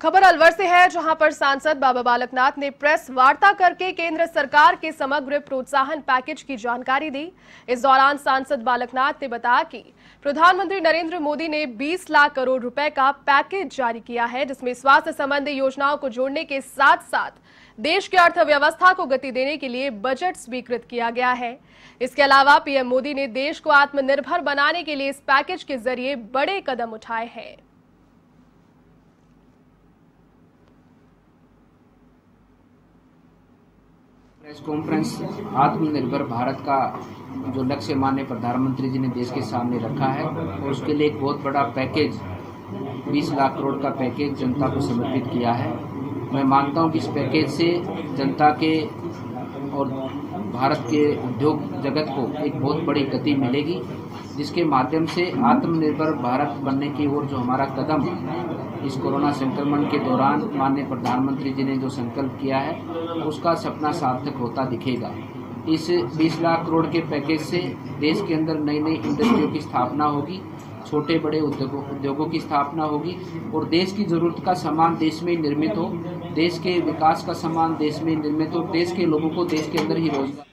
खबर अलवर से है, जहाँ पर सांसद बाबा बालकनाथ ने प्रेस वार्ता करके केंद्र सरकार के समग्र प्रोत्साहन पैकेज की जानकारी दी। इस दौरान सांसद बालकनाथ ने बताया कि प्रधानमंत्री नरेंद्र मोदी ने 20 लाख करोड़ रुपए का पैकेज जारी किया है, जिसमें स्वास्थ्य संबंधी योजनाओं को जोड़ने के साथ साथ देश की अर्थव्यवस्था को गति देने के लिए बजट स्वीकृत किया गया है। इसके अलावा पीएम मोदी ने देश को आत्मनिर्भर बनाने के लिए इस पैकेज के ज़रिए बड़े कदम उठाए हैं। प्रेस कॉन्फ्रेंस, आत्मनिर्भर भारत का जो लक्ष्य माननीय प्रधानमंत्री जी ने देश के सामने रखा है, और उसके लिए एक बहुत बड़ा पैकेज 20 लाख करोड़ का पैकेज जनता को समर्पित किया है। मैं मानता हूँ कि इस पैकेज से जनता के और भारत के उद्योग जगत को एक बहुत बड़ी गति मिलेगी, जिसके माध्यम से आत्मनिर्भर भारत बनने की ओर जो हमारा कदम इस कोरोना संक्रमण के दौरान माननीय प्रधानमंत्री जी ने जो संकल्प किया है, उसका सपना सार्थक होता दिखेगा। इस 20 लाख करोड़ के पैकेज से देश के अंदर नई नई इंडस्ट्रियों की स्थापना होगी छोटे बड़े उद्योगों उद्योगों की स्थापना होगी, और देश की ज़रूरत का सामान देश में निर्मित हो, देश के विकास का सामान देश में निर्मित हो, देश के लोगों को देश के अंदर ही रोज़गार